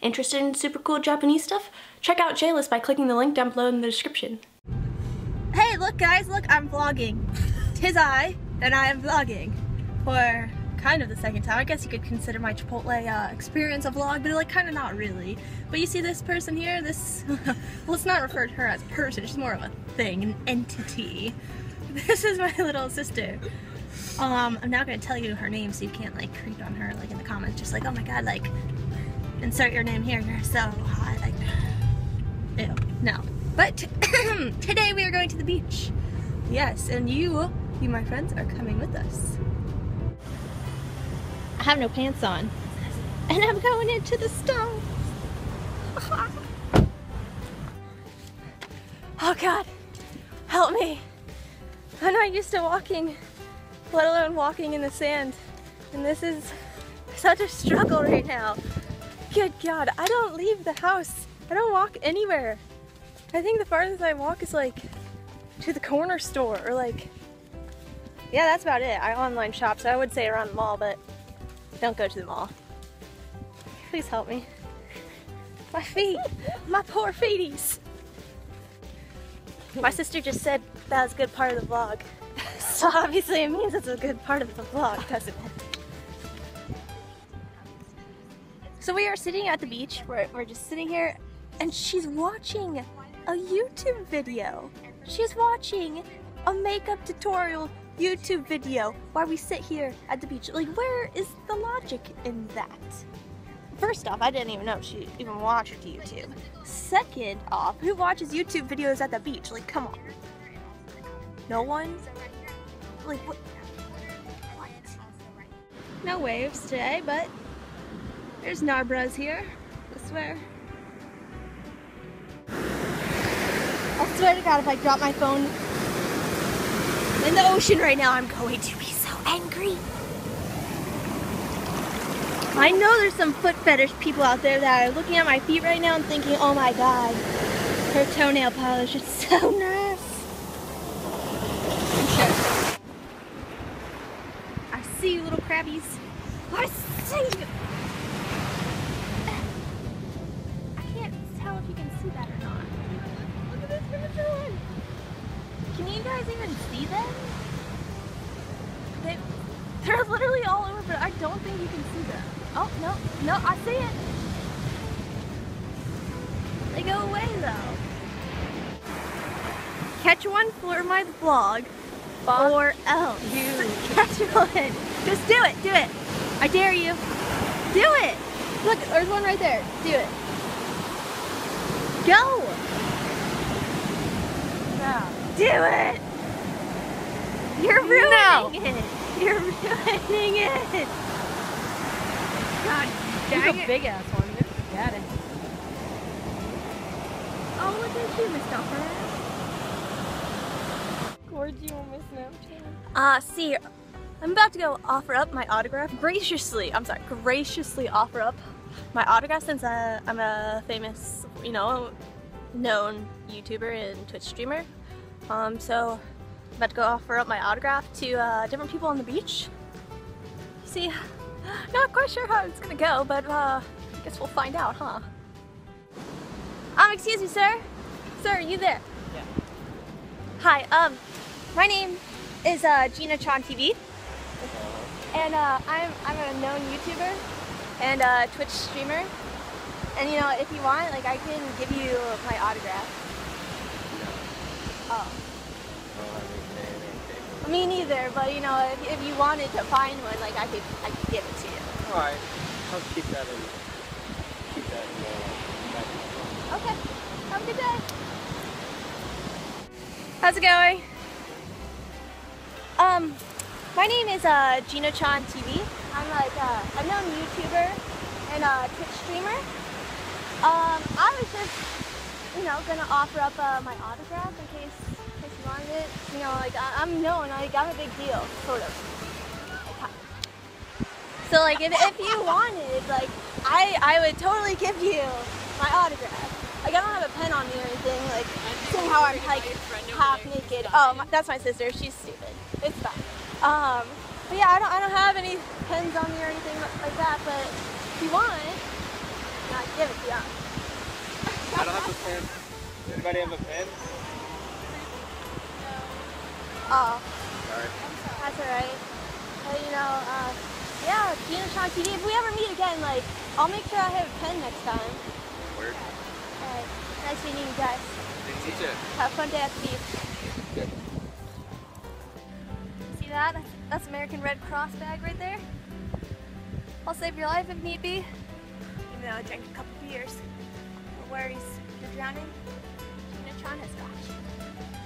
Interested in super cool Japanese stuff? Check out J-List by clicking the link down below in the description. Hey, look guys, look, I'm vlogging. Tis I, and I am vlogging. For kind of the second time. I guess you could consider my Chipotle uh, experience a vlog, but like kind of not really. But you see this person here, this, well let's not refer to her as person, she's more of a thing, an entity. This is my little sister. Um, I'm not gonna tell you her name so you can't like creep on her like in the comments, just like, oh my god, like, insert your name here, you're so hot, like, ew, no. But today we are going to the beach. Yes, and you, you my friends, are coming with us. I have no pants on. And I'm going into the stone. oh God, help me. I'm not used to walking, let alone walking in the sand. And this is such a struggle right now. Good God, I don't leave the house. I don't walk anywhere. I think the farthest I walk is like to the corner store or like, yeah, that's about it. I online shop, so I would say around the mall, but don't go to the mall. Please help me. My feet, my poor feeties. My sister just said that was a good part of the vlog. So obviously it means it's a good part of the vlog, doesn't it? So we are sitting at the beach, we're, we're just sitting here, and she's watching a YouTube video. She's watching a makeup tutorial YouTube video while we sit here at the beach. Like, where is the logic in that? First off, I didn't even know she even watched YouTube. Second off, who watches YouTube videos at the beach? Like, come on. No one? Like, what? What? No waves today, but there's Narbras here. I swear. I swear to God, if I drop my phone in the ocean right now, I'm going to be so angry. I know there's some foot fetish people out there that are looking at my feet right now and thinking, oh my god, her toenail polish is so nice. I'm sure. I see you little crabbies. I see you. They're literally all over, but I don't think you can see them. Oh, no, no, I see it. They go away though. Catch one for my vlog, or else. you. Catch one. Just do it, do it. I dare you. Do it. Look, there's one right there. Do it. Go. No. Do it! You're ruining No. it! You're ruining it! God He's dang a it! big ass one. Got it. Oh, look at you, Miss Duffer. Where'd you on my Snapchat? Uh, see, I'm about to go offer up my autograph. Graciously, I'm sorry, graciously offer up my autograph since uh, I'm a famous, you know, known YouTuber and Twitch streamer. Um, so I'm about to go offer up my autograph to uh, different people on the beach. See, not quite sure how it's gonna go, but uh, I guess we'll find out, huh? Um, excuse me, sir. Sir, are you there? Yeah. Hi, um, my name is uh, Gina Chan TV, and uh, I'm I'm a known YouTuber and uh, Twitch streamer. And you know, if you want, like, I can give you my autograph. Oh. Me neither, but you know, if, if you wanted to find one, like, I could I could give it to you. Alright, I'll keep that in. Keep that in uh. Okay. Have a good day. How's it going? Um, my name is uh, Gina Chan TV. I'm like uh, a known YouTuber and a Twitch streamer. Um, I was just, you know, gonna offer up uh, my autograph in case, you it. You know, like I, I'm known, like I'm a big deal, sort of. So like if, if you wanted, like I I would totally give you my autograph. Like I don't have a pen on me or anything. Like seeing how I'm like half naked. Oh, my, that's my sister. She's stupid. It's fine. Um, but yeah, I don't I don't have any pens on me or anything like that. But if you want, I Give it to you. I don't have a pen. Anybody have a pen? Oh, Sorry. that's alright. But you know, uh, yeah, Gina Chan TV. If we ever meet again, like, I'll make sure I have a pen next time. Word. Alright, nice meeting you guys. Teach it. Have a fun day at the beach. Good. See that? That's, American Red Cross bag right there. I'll save your life if need be. Even though I drank a couple beers. No worries. You're drowning. Gina Tron has got you.